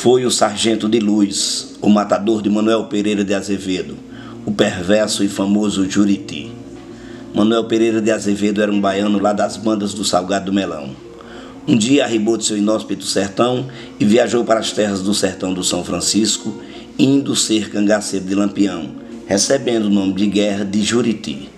foi o sargento de luz, o matador de Manuel Pereira de Azevedo, o perverso e famoso Juriti. Manuel Pereira de Azevedo era um baiano lá das bandas do Salgado do Melão. Um dia arribou de seu inóspito sertão e viajou para as terras do sertão do São Francisco, indo ser cangaceiro de Lampião, recebendo o nome de guerra de Juriti.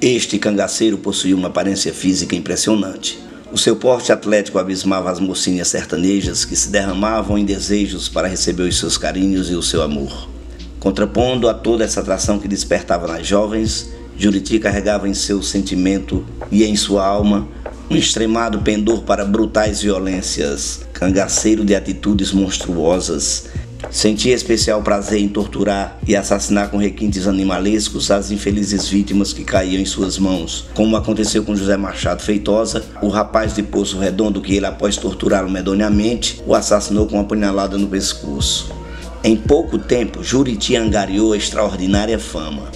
Este cangaceiro possuía uma aparência física impressionante. O seu porte atlético abismava as mocinhas sertanejas que se derramavam em desejos para receber os seus carinhos e o seu amor. Contrapondo a toda essa atração que despertava nas jovens, Juriti carregava em seu sentimento e em sua alma um extremado pendor para brutais violências, cangaceiro de atitudes monstruosas, Sentia especial prazer em torturar e assassinar com requintes animalescos as infelizes vítimas que caíam em suas mãos, como aconteceu com José Machado Feitosa, o rapaz de Poço Redondo que ele, após torturá-lo medonhamente, o assassinou com uma punhalada no pescoço. Em pouco tempo, Juriti angariou extraordinária fama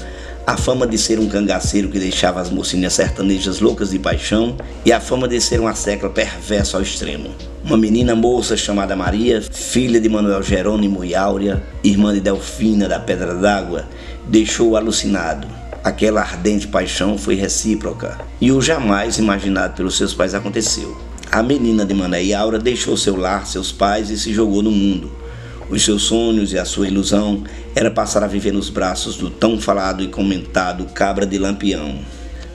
a fama de ser um cangaceiro que deixava as mocinhas sertanejas loucas de paixão e a fama de ser uma secla perversa ao extremo. Uma menina moça chamada Maria, filha de Manuel Jerônimo e Áurea, irmã de Delfina da Pedra d'Água, deixou-o alucinado. Aquela ardente paixão foi recíproca e o jamais imaginado pelos seus pais aconteceu. A menina de Mané e Aura deixou seu lar, seus pais e se jogou no mundo os seus sonhos e a sua ilusão era passar a viver nos braços do tão falado e comentado Cabra de Lampião.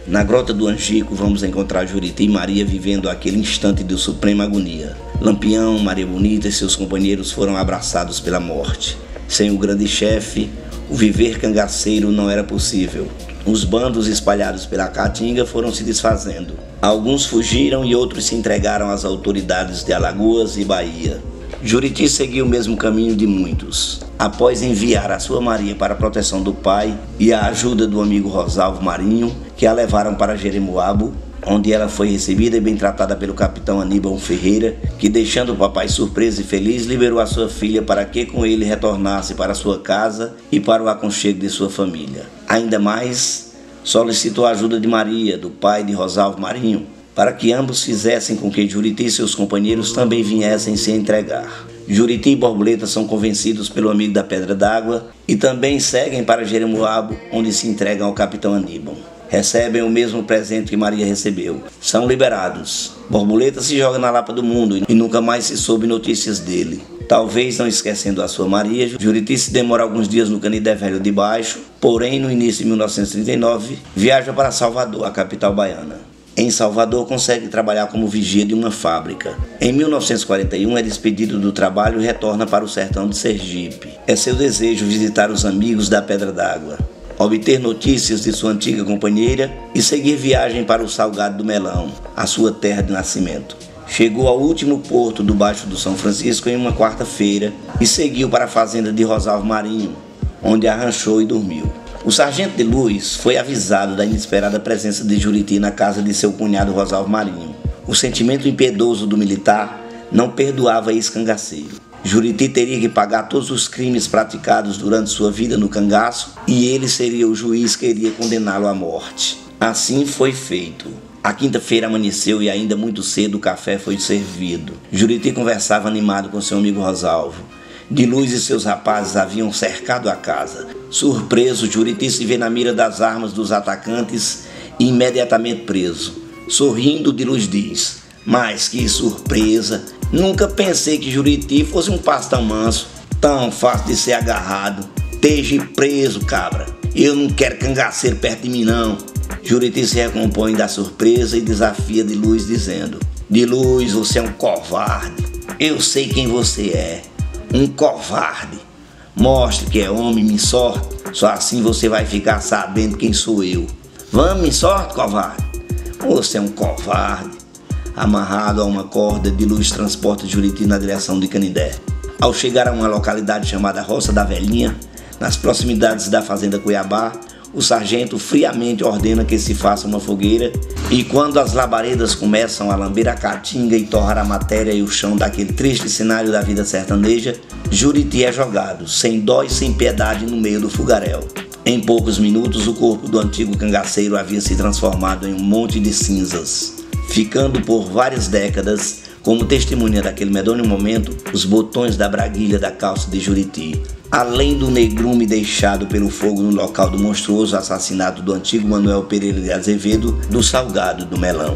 Na grota do Angico vamos encontrar Juriti e Maria vivendo aquele instante de suprema agonia. Lampião, Maria Bonita e seus companheiros foram abraçados pela morte. Sem o grande chefe, o viver cangaceiro não era possível. Os bandos espalhados pela Caatinga foram se desfazendo. Alguns fugiram e outros se entregaram às autoridades de Alagoas e Bahia. Juriti seguiu o mesmo caminho de muitos. Após enviar a sua Maria para a proteção do pai e a ajuda do amigo Rosalvo Marinho, que a levaram para Jeremoabo, onde ela foi recebida e bem tratada pelo capitão Aníbal Ferreira, que deixando o papai surpreso e feliz, liberou a sua filha para que com ele retornasse para sua casa e para o aconchego de sua família. Ainda mais, solicitou a ajuda de Maria, do pai de Rosalvo Marinho, para que ambos fizessem com que Juriti e seus companheiros também viessem se entregar. Juriti e Borboleta são convencidos pelo amigo da Pedra d'Água e também seguem para Jeremoabo, onde se entregam ao capitão Aníbal. Recebem o mesmo presente que Maria recebeu. São liberados. Borboleta se joga na lapa do mundo e nunca mais se soube notícias dele. Talvez não esquecendo a sua Maria, Juriti se demora alguns dias no Canidé Velho de Baixo, porém no início de 1939 viaja para Salvador, a capital baiana. Em Salvador, consegue trabalhar como vigia de uma fábrica. Em 1941, é despedido do trabalho e retorna para o sertão de Sergipe. É seu desejo visitar os amigos da Pedra d'Água, obter notícias de sua antiga companheira e seguir viagem para o Salgado do Melão, a sua terra de nascimento. Chegou ao último porto do Baixo do São Francisco em uma quarta-feira e seguiu para a fazenda de Rosalvo Marinho, onde arranchou e dormiu. O sargento de luz foi avisado da inesperada presença de Juriti na casa de seu cunhado Rosalvo Marinho. O sentimento impiedoso do militar não perdoava esse cangaceiro. Juriti teria que pagar todos os crimes praticados durante sua vida no cangaço e ele seria o juiz que iria condená-lo à morte. Assim foi feito. A quinta-feira amanheceu e ainda muito cedo o café foi servido. Juriti conversava animado com seu amigo Rosalvo. De luz e seus rapazes haviam cercado a casa. Surpreso, Juriti se vê na mira das armas dos atacantes e imediatamente preso. Sorrindo, de luz diz: Mas que surpresa! Nunca pensei que Juriti fosse um pastão manso, tão fácil de ser agarrado. Esteja preso, cabra. Eu não quero cangaceiro perto de mim, não. Juriti se recompõe da surpresa e desafia de luz, dizendo: De luz, você é um covarde. Eu sei quem você é um covarde. Mostre que é homem, me sorte. Só assim você vai ficar sabendo quem sou eu. Vamos, me sorte, covarde. Você é um covarde. Amarrado a uma corda de luz transporta Juriti na direção de Canindé. Ao chegar a uma localidade chamada Roça da Velhinha, nas proximidades da fazenda Cuiabá, o sargento friamente ordena que se faça uma fogueira e quando as labaredas começam a lamber a caatinga e torrar a matéria e o chão daquele triste cenário da vida sertaneja, Juriti é jogado, sem dó e sem piedade, no meio do fogaréu. Em poucos minutos, o corpo do antigo cangaceiro havia se transformado em um monte de cinzas, ficando por várias décadas como testemunha daquele medonho momento os botões da braguilha da calça de Juriti, além do negrume deixado pelo fogo no local do monstruoso assassinato do antigo Manuel Pereira de Azevedo do Salgado do Melão.